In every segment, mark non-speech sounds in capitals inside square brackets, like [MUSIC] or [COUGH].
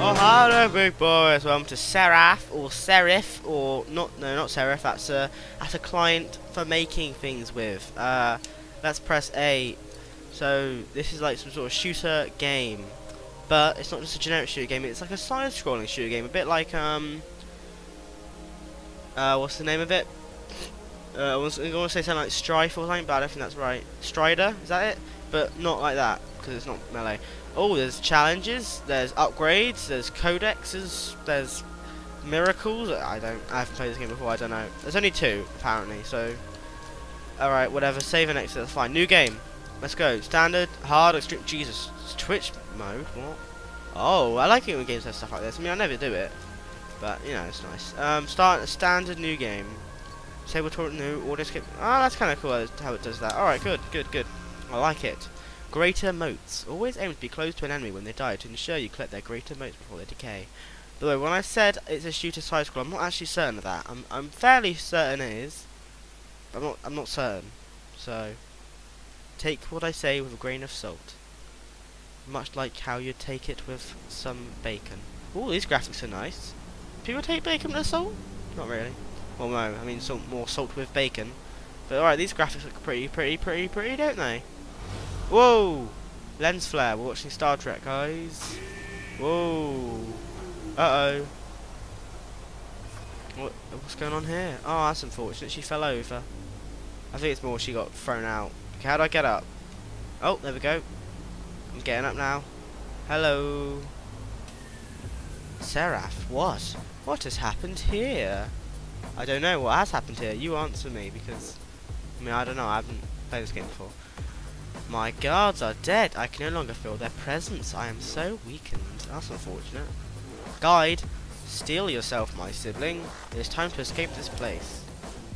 Oh, hello, big boys. Welcome to Seraph or Serif or not? No, not Seraph. That's a that's a client for making things with. Uh, let's press A. So this is like some sort of shooter game, but it's not just a generic shooter game. It's like a side-scrolling shooter game, a bit like um. Uh, what's the name of it? Uh, I was going to say something like Strife or something, but I don't think that's right. Strider, is that it? But not like that, because it's not melee. Oh, there's challenges, there's upgrades, there's codexes, there's miracles. I don't, I haven't played this game before, I don't know. There's only two, apparently, so... Alright, whatever, save and exit, that's fine. New game. Let's go. Standard, hard, extreme, Jesus. It's Twitch mode, what? Oh, I like it when games have stuff like this. I mean, I never do it. But, you know, it's nice. Um, start a standard new game. Disable torrent new, audio skip. Ah, oh, that's kind of cool how it does that. Alright, good, good, good. I like it. Greater motes. Always aim to be close to an enemy when they die to ensure you collect their greater motes before they decay. By the way, when I said it's a shooter side scroll, I'm not actually certain of that. I'm I'm fairly certain it is. But I'm not I'm not certain. So take what I say with a grain of salt. Much like how you take it with some bacon. Oh, these graphics are nice. People take bacon with salt? Not really. Well, no, I mean salt, more salt with bacon. But alright, these graphics look pretty, pretty, pretty, pretty, don't they? Whoa! Lens flare. We're watching Star Trek, guys. Whoa! Uh oh. What? What's going on here? Oh, that's unfortunate. She fell over. I think it's more she got thrown out. Okay, how do I get up? Oh, there we go. I'm getting up now. Hello. Seraph, what? What has happened here? I don't know what has happened here. You answer me because, I mean, I don't know. I haven't played this game before. My guards are dead. I can no longer feel their presence. I am so weakened. That's unfortunate. Guide, steel yourself, my sibling. It is time to escape this place.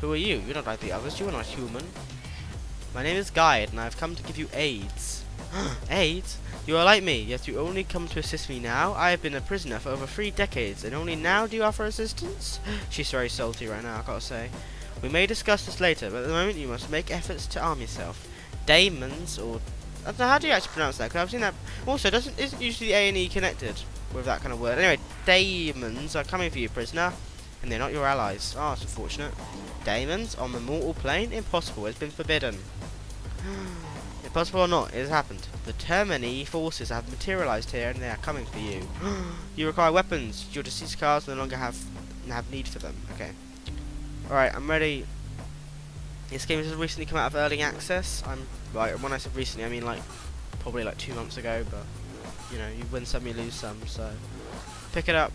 Who are you? You're not like the others. You are not human. My name is Guide, and I have come to give you aids. [GASPS] aids? You are like me, yet you only come to assist me now? I have been a prisoner for over three decades, and only now do you offer assistance? [GASPS] She's very salty right now, I gotta say. We may discuss this later, but at the moment you must make efforts to arm yourself. Daemons, or... I don't know, how do you actually pronounce that? Because I've seen that... Also, doesn't isn't usually A and E connected with that kind of word. Anyway, daemons are coming for you, prisoner. And they're not your allies. Ah, oh, that's unfortunate. Daemons on the mortal plane? Impossible. It's been forbidden. [GASPS] Impossible or not, it has happened. The Termini forces have materialized here and they are coming for you. [GASPS] you require weapons. Your deceased cars no longer have have need for them. Okay. Alright, I'm ready this game has recently come out of early access. I'm right when I said recently, I mean like probably like two months ago. But you know, you win some, you lose some. So pick it up.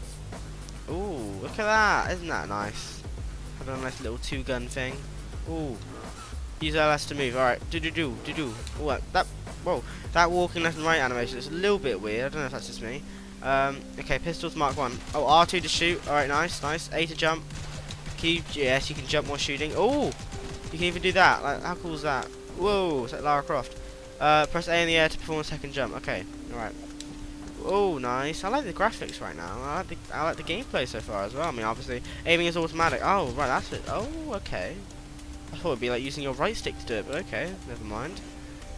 Ooh, look at that! Isn't that nice? Have a nice little two-gun thing. Ooh, use LS to move. All right, do do do do do. What that? Whoa, that walking left and right animation is a little bit weird. I don't know if that's just me. Um, okay, pistols Mark One. Oh, R2 to shoot. All right, nice, nice. A to jump. Q, yes, you can jump while shooting. Oh, you can even do that. Like, how cool is that? Whoa, it's like Lara Croft. Uh, press A in the air to perform a second jump. Okay, alright. Oh, nice. I like the graphics right now. I like the I like the gameplay so far as well. I mean, obviously, aiming is automatic. Oh, right, that's it. Oh, okay. I thought it'd be like using your right stick to do it, but okay, never mind.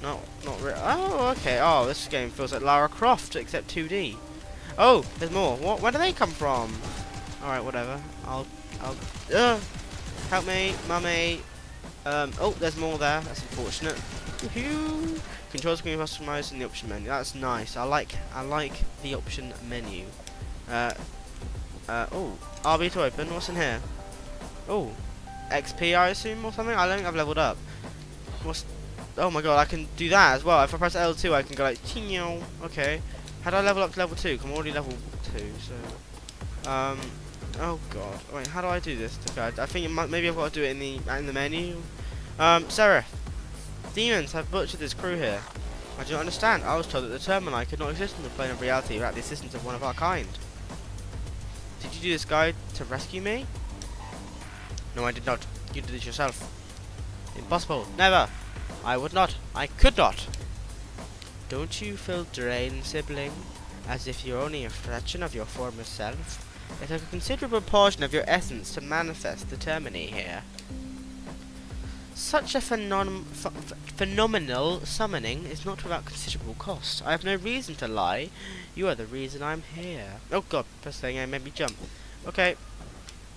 Not, not really. Oh, okay. Oh, this game feels like Lara Croft except 2D. Oh, there's more. What? Where do they come from? All right, whatever. I'll, I'll. Uh, help me, mummy. Um, oh, there's more there. That's unfortunate. Controls can be customized in the option menu. That's nice. I like I like the option menu. Uh, uh, oh, RB to open. What's in here? Oh, XP I assume or something. I don't think I've leveled up. What's? Oh my god, I can do that as well. If I press L2, I can go like Okay. How do I level up to level two? I'm already level two. So, um, Oh god. Wait, how do I do this? I think might, maybe I've got to do it in the in the menu. Um, Sarah. Demons have butchered this crew here. I do not understand. I was told that the Termini could not exist in the plane of reality without the assistance of one of our kind. Did you do this guide to rescue me? No, I did not. You did it yourself. Impossible. Never. I would not. I could not. Don't you feel drained, sibling? As if you're only a fraction of your former self? It took a considerable portion of your essence to manifest the Termini here. Such a phenom ph phenomenal summoning is not without considerable cost. I have no reason to lie. You are the reason I'm here. Oh god, first thing I made me jump. Okay.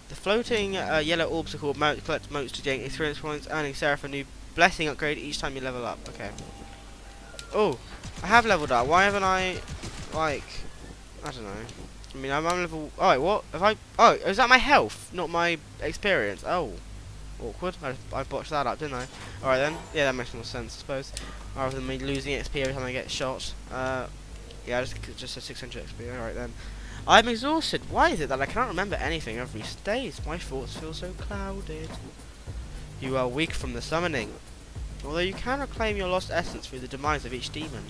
The floating uh, yellow orbs are called motes, collect motes to gain experience points, earning Seraph a new blessing upgrade each time you level up. Okay. Oh, I have leveled up. Why haven't I, like, I don't know. I mean, I'm, I'm level. Oh, wait, what? Have I? Oh, is that my health, not my experience? Oh, awkward. I, I botched that up, didn't I? All right then. Yeah, that makes more sense, I suppose. Rather than me losing XP every time I get shot. Uh, yeah, just just a 600 XP. All right then. I'm exhausted. Why is it that I cannot remember anything of recent days? My thoughts feel so clouded. You are weak from the summoning. Although you can reclaim your lost essence through the demise of each demon.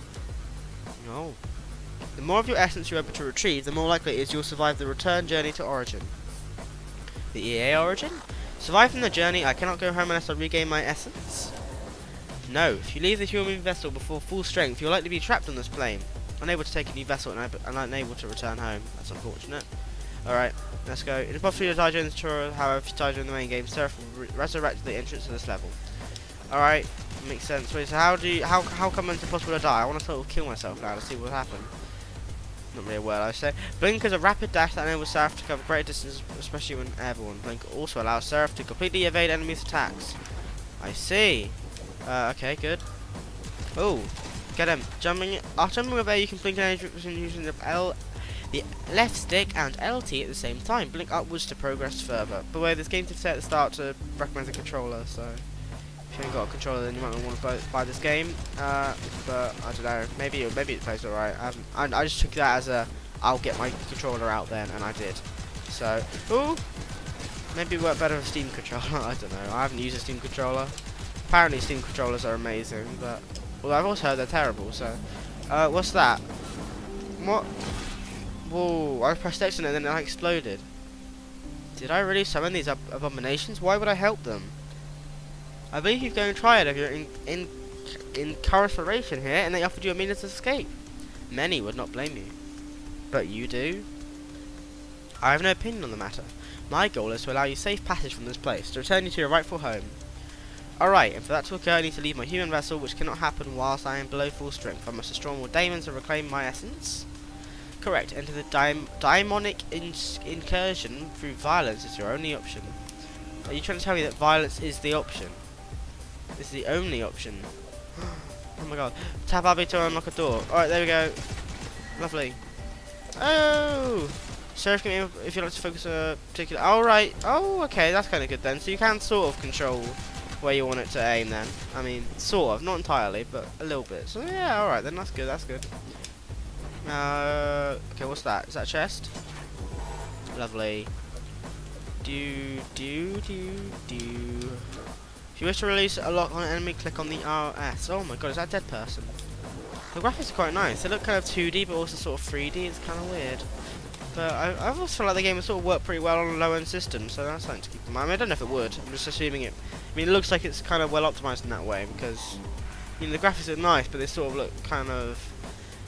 No. The more of your essence you're able to retrieve, the more likely it is you'll survive the return journey to Origin. The EA Origin? Surviving the journey, I cannot go home unless I regain my essence. No, if you leave the human vessel before full strength, you're likely to be trapped on this plane. Unable to take a new vessel and unable to return home. That's unfortunate. Alright, let's go. It is possible to die during the tutorial, however, if you die during the main game, Seraph will re resurrect the entrance to this level. Alright, makes sense. Wait, so how do you, how, how come it's impossible to die? I want to sort of kill myself now to see what happens. Not really a word I say. Blink is a rapid dash that enables Seraph to cover great distances, especially when airborne. Blink also allows Seraph to completely evade enemies' attacks. I see. Uh, okay, good. Oh, get him. Jumping. After jumping A, you can blink an using the L, the left stick and LT at the same time. Blink upwards to progress further. But way, this game did say at the start to recommend the controller, so if you ain't got a controller, then you might want to buy, this game. Uh, but I don't know. Maybe maybe it plays alright. I, I, I just took that as a I'll get my controller out then, and I did. So, ooh, maybe work better with Steam controller. [LAUGHS] I don't know. I haven't used a Steam controller. Apparently, Steam controllers are amazing, but well, I've also heard they're terrible. So, uh, what's that? What? Whoa! I pressed X and then it exploded. Did I really summon these ab abominations? Why would I help them? I believe you've going to try it if you're in, in, incarceration here and they offered you a means of escape. Many would not blame you. But you do? I have no opinion on the matter. My goal is to allow you safe passage from this place, to return you to your rightful home. Alright, and for that to occur I need to leave my human vessel, which cannot happen whilst I am below full strength. I must destroy more daemons and reclaim my essence. Correct, enter the daim daimonic incursion through violence is your only option. Are you trying to tell me that violence is the option? This is the only option. [GASPS] oh my god. Tap RB to unlock a door. Alright, there we go. Lovely. Oh! Seraph can if you like to focus a particular... Alright. Oh, okay, that's kind of good then. So you can sort of control where you want it to aim then. I mean, sort of. Not entirely, but a little bit. So yeah, alright then. That's good, that's good. Uh, okay, what's that? Is that chest? Lovely. Do, do, do, do. You wish to release a lock on an enemy, click on the RS. Oh my god, is that a dead person? The graphics are quite nice. They look kind of 2D, but also sort of 3D. It's kind of weird. But I, I also feel like the game would sort of work pretty well on a low-end system, so that's something to keep in mind. I, mean, I don't know if it would. I'm just assuming it. I mean, it looks like it's kind of well optimized in that way because, you know, the graphics are nice, but they sort of look kind of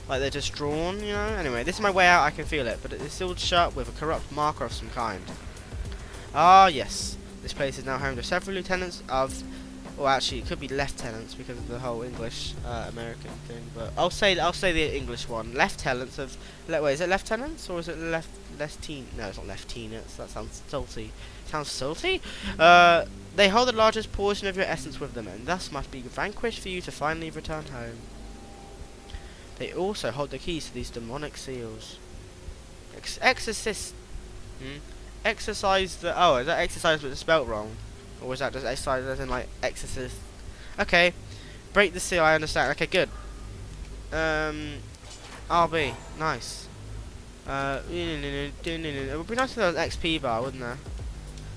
like they're just drawn, you know. Anyway, this is my way out. I can feel it, but it's still shut with a corrupt marker of some kind. Ah, yes. This place is now home to several lieutenants of, or actually it could be lieutenants because of the whole English uh, American thing. But I'll say I'll say the English one. Lieutenants of, wait, is it lieutenants or is it left teen? No, it's not lieutenants. That sounds salty. Sounds salty. Uh, they hold the largest portion of your essence with them, and thus must be vanquished for you to finally return home. They also hold the keys to these demonic seals. Ex exorcist. Hmm? Exercise the... Oh, is that exercise but spelt wrong? Or was that just exercise as in, like, exorcist? Okay. Break the seal, I understand. Okay, good. Um, RB. Nice. Uh, it would be nice if there was XP bar, wouldn't there?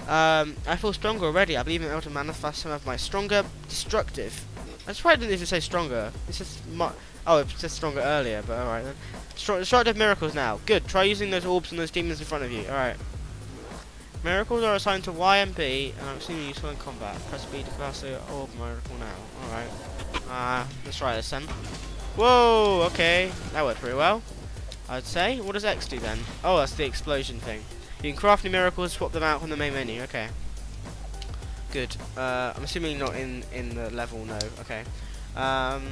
Um, I feel stronger already. I believe I'm able to manifest some of my stronger destructive. That's why I didn't even say stronger. It's just oh, it said stronger earlier, but alright then. Destructive miracles now. Good. Try using those orbs and those demons in front of you. Alright. Miracles are assigned to Y and B, and I'm extremely useful in combat. Press B to cast the orb miracle now. Alright. Uh, let's try this then. Whoa, okay. That worked pretty well. I'd say. What does X do then? Oh, that's the explosion thing. You can craft new miracles, swap them out from the main menu. Okay. Good. Uh, I'm assuming not in in the level. No. Okay. Um,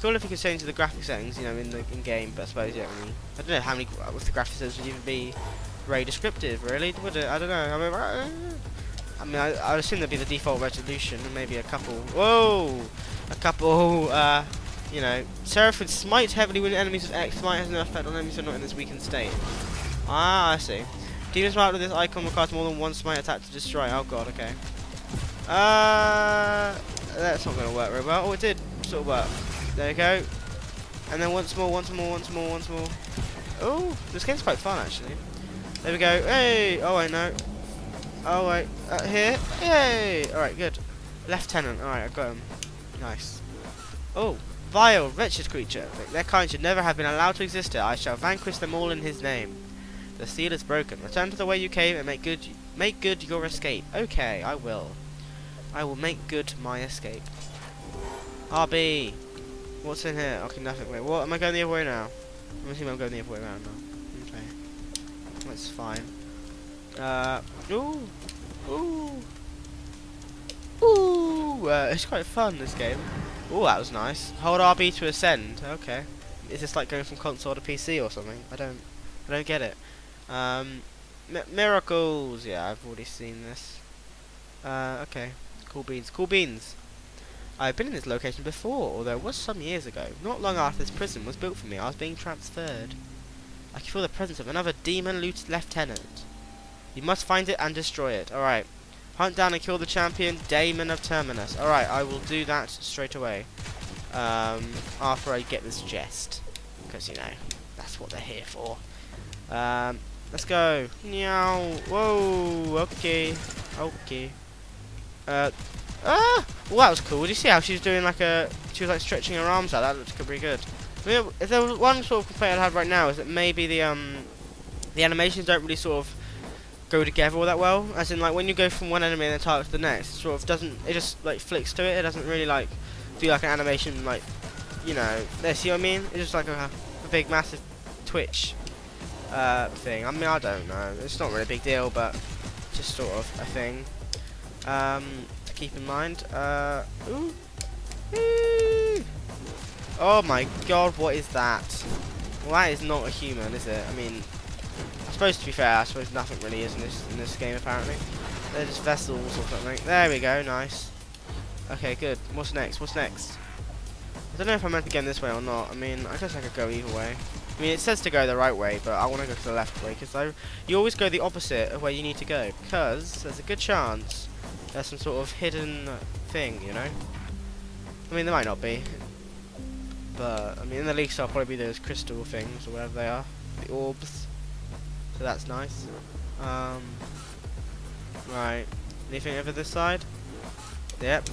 cool if you could change the graphic settings, you know, in the in game. But I suppose yeah. I, mean, I don't know how many with the graphic settings would even be very descriptive. Really, would it? I don't know. I mean, uh, I mean, I, I assume there'd be the default resolution and maybe a couple. Whoa, a couple. Uh, you know, Seraphid smite heavily when enemies with X. Smite has no effect on enemies who are not in this weakened state. Ah, I see. Demons smite with this icon requires more than one smite attack to destroy. Oh god, okay. Uh, that's not going to work very well. Oh, it did sort of work. There you go. And then once more, once more, once more, once more. Oh, this game's quite fun actually. There we go. Hey! Oh wait, no. Oh wait, uh, here. Hey! All right, good. Lieutenant. All right, I got him. Nice. Oh, vile, wretched creature. Their kind should never have been allowed to exist. I shall vanquish them all in his name. The seal is broken. Return to the way you came and make good make good your escape. Okay, I will. I will make good my escape. RB. What's in here? Okay, nothing. Wait, what? Am I going the other way now? I'm assuming I'm going the other way around now. That's fine. Uh, ooh. Ooh. Ooh. Uh, it's quite fun, this game. Ooh, that was nice. Hold RB to ascend. Okay. Is this like going from console to PC or something? I don't, I don't get it. Um, miracles. Yeah, I've already seen this. Uh, okay. Cool beans. Cool beans. I've been in this location before, although it was some years ago. Not long after this prison was built for me, I was being transferred. I can feel the presence of another demon lieutenant. You must find it and destroy it. Alright. Hunt down and kill the champion, Daemon of Terminus. Alright, I will do that straight away. Um, after I get this chest. Because, you know, that's what they're here for. Um, let's go. Meow. Whoa. Okay. Okay. Uh, ah! Well, that was cool. Did you see how she was doing like a... She was like stretching her arms out. That looked pretty good. If there was one sort of complaint I had right now is that maybe the um the animations don't really sort of go together all that well. As in, like when you go from one enemy and the title to the next, it sort of doesn't. It just like flicks to it. It doesn't really like do like an animation like you know. There, see what I mean? It's just like a, a big massive twitch uh, thing. I mean, I don't know. It's not really a big deal, but just sort of a thing um, to keep in mind. Uh, ooh. Ooh. Oh my god, what is that? Well, that is not a human, is it? I mean, I suppose to be fair, I suppose nothing really is in this in this game apparently. They're just vessels or something. There we go, nice. Okay, good. What's next? What's next? I don't know if I'm meant to go this way or not. I mean, I guess I could go either way. I mean, it says to go the right way, but I want to go to the left way because you always go the opposite of where you need to go because there's a good chance there's some sort of hidden thing, you know? I mean, there might not be. But, I mean, in the least I'll probably be those crystal things, or whatever they are. The orbs. So that's nice. Um, right. Anything over this side? Yep.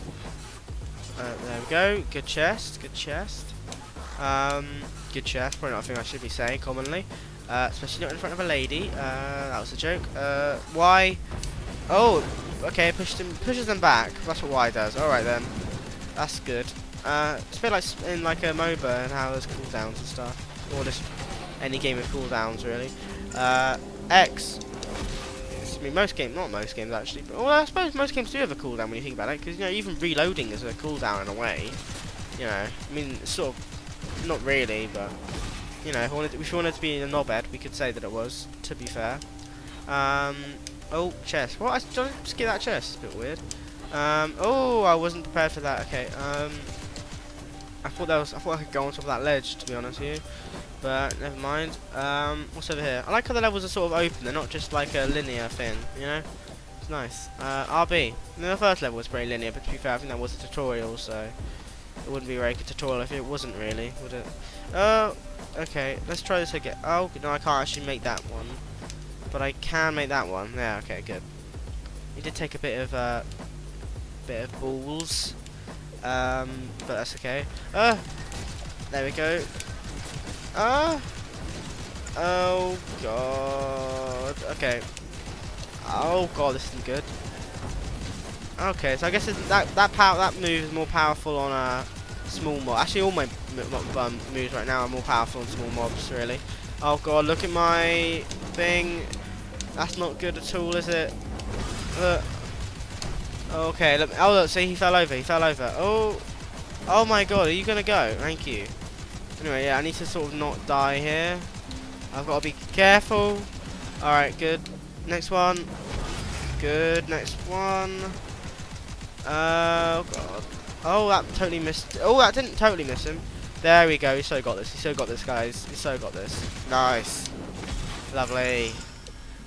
Uh, there we go. Good chest. Good chest. Um, good chest. Probably not a thing I should be saying commonly. Uh, especially not in front of a lady. Uh, that was a joke. Uh, why? Oh, okay, pushed him, pushes them back. That's what Y does. Alright then. That's good. Uh, it's a bit like in like a MOBA and how there's cooldowns and stuff. Or just any game with cooldowns really. Uh, X. I mean, most games, not most games actually, but well, I suppose most games do have a cooldown when you think about it, because you know even reloading is a cooldown in a way. You know, I mean, sort of, not really, but you know, if wanted we wanted to be a knobhead, we could say that it was. To be fair. Um, Oh, chest. What? I get that chest. It's a bit weird. Um, oh, I wasn't prepared for that. Okay. Um, I thought that was. I thought I could go on top of that ledge. To be honest with you, but never mind. Um, what's over here? I like how the levels are sort of open. They're not just like a linear thing. You know, it's nice. Uh, RB. the first level was pretty linear, but to be fair, I think that was a tutorial, so it wouldn't be a very good tutorial if it wasn't really, would it? Uh, okay. Let's try this again. Oh, no, I can't actually make that one. But I can make that one. Yeah, okay, good. He did take a bit of uh, bit of balls, um, but that's okay. Uh, there we go. Ah. Uh, oh god. Okay. Oh god, this isn't good. Okay, so I guess that that power that move is more powerful on a small mob. Actually, all my um, moves right now are more powerful on small mobs, really. Oh god, look at my thing. That's not good at all, is it? Uh, Okay, me, oh look, see he fell over, he fell over. Oh, oh my god, are you gonna go? Thank you. Anyway, yeah, I need to sort of not die here. I've got to be careful. Alright, good. Next one. Good, next one. Uh, oh god. Oh, that totally missed. Oh, that didn't totally miss him. There we go, he so got this, he so got this, guys. He so got this. Nice. Lovely.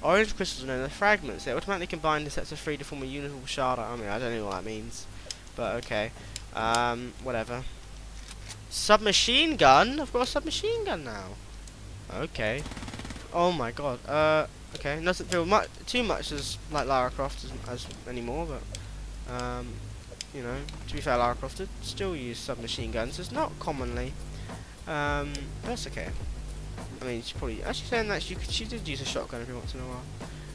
Orange crystals are known as fragments. They automatically combine the sets of three to form a uniform shard. I mean, I don't know what that means. But okay. Um, whatever. Submachine gun? I've got a submachine gun now. Okay. Oh my god. Uh, okay. Doesn't feel too much as like Lara Croft as, as anymore, but um, you know, to be fair, Lara Croft still use submachine guns. It's not commonly. Um, that's okay. I mean, she probably actually saying that she she did use a shotgun every once in a while.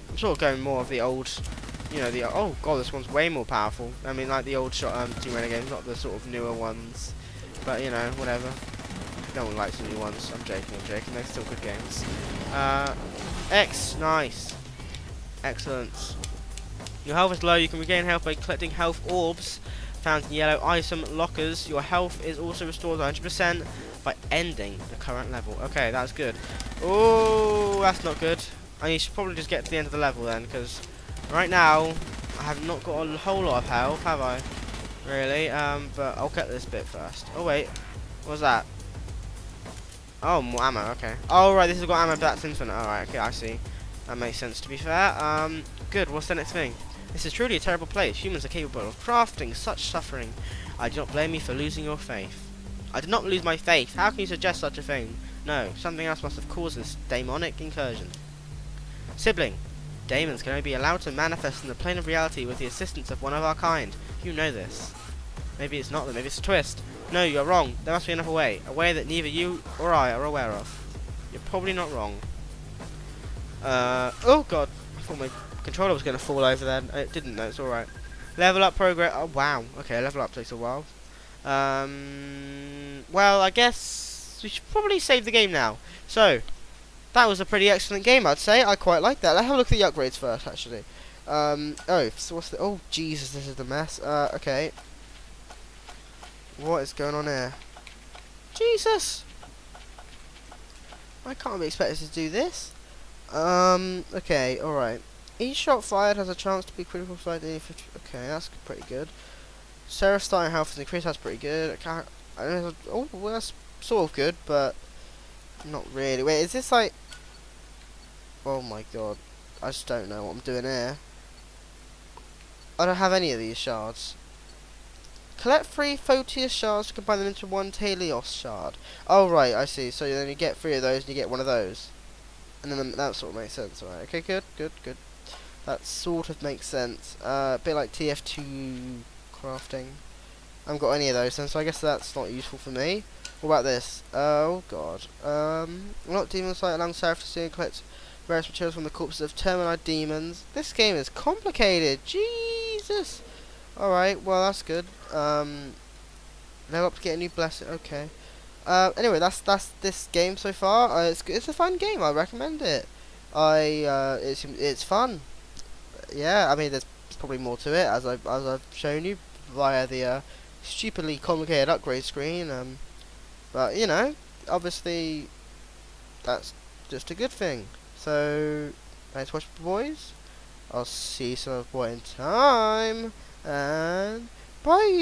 I'm sort of going more of the old, you know, the oh god, this one's way more powerful. I mean, like the old shot um, Team Renegade, not the sort of newer ones. But you know, whatever. No one likes the new ones. I'm joking. I'm joking. They're still good games. Uh, X, nice, excellent. Your health is low. You can regain health by collecting health orbs found in yellow item lockers. Your health is also restored 100% by ending the current level. Okay, that's good. Oh, that's not good. I should probably just get to the end of the level then, because right now I have not got a whole lot of health, have I? Really? Um, but I'll get this bit first. Oh wait, what was that? Oh, more ammo. Okay. Oh right, this has got ammo, but that's infinite. All right. Okay, I see. That makes sense. To be fair. Um, good. What's the next thing? This is truly a terrible place. Humans are capable of crafting such suffering. I do not blame you for losing your faith. I did not lose my faith. How can you suggest such a thing? No, something else must have caused this demonic incursion. Sibling, demons can only be allowed to manifest in the plane of reality with the assistance of one of our kind. You know this. Maybe it's not, maybe it's a twist. No, you're wrong. There must be another way. A way that neither you or I are aware of. You're probably not wrong. Uh, oh god. I thought my controller was going to fall over then. It didn't, though. It's alright. Level up progress. Oh, wow. Okay, level up takes a while. Um, well, I guess we should probably save the game now. So, that was a pretty excellent game, I'd say. I quite like that. Let's have a look at the upgrades first, actually. Um, oh, so what's the... Oh, Jesus, this is a mess. Uh, okay. What is going on here? Jesus! I can't be expected to do this. Um, okay, alright. Each shot fired has a chance to be critical strike. Okay, that's pretty good. Seraph's starting health is increased, that's pretty good. I oh, well, that's sort of good, but not really. Wait, is this like... Oh my god. I just don't know what I'm doing here. I don't have any of these shards. Collect three Photius shards to combine them into one Talios shard. Oh, right, I see. So then you get three of those and you get one of those. And then that sort of makes sense, right? Okay, good, good, good. That sort of makes sense. Uh, a bit like TF2 crafting. I haven't got any of those, then, so I guess that's not useful for me. What about this? oh, God. Um, not demon site along see and collect various materials from the corpses of terminite demons. This game is complicated. Jesus! Alright, well that's good. Um, level up to get a new blessing. Okay. Uh, anyway, that's that's this game so far. Uh, it's it's a fun game. I recommend it. I uh, it's it's fun. Yeah, I mean there's probably more to it as I as I've shown you via the uh, stupidly complicated upgrade screen. Um, but you know, obviously, that's just a good thing. So, thanks for watching, boys. I'll see you some point in time, and bye.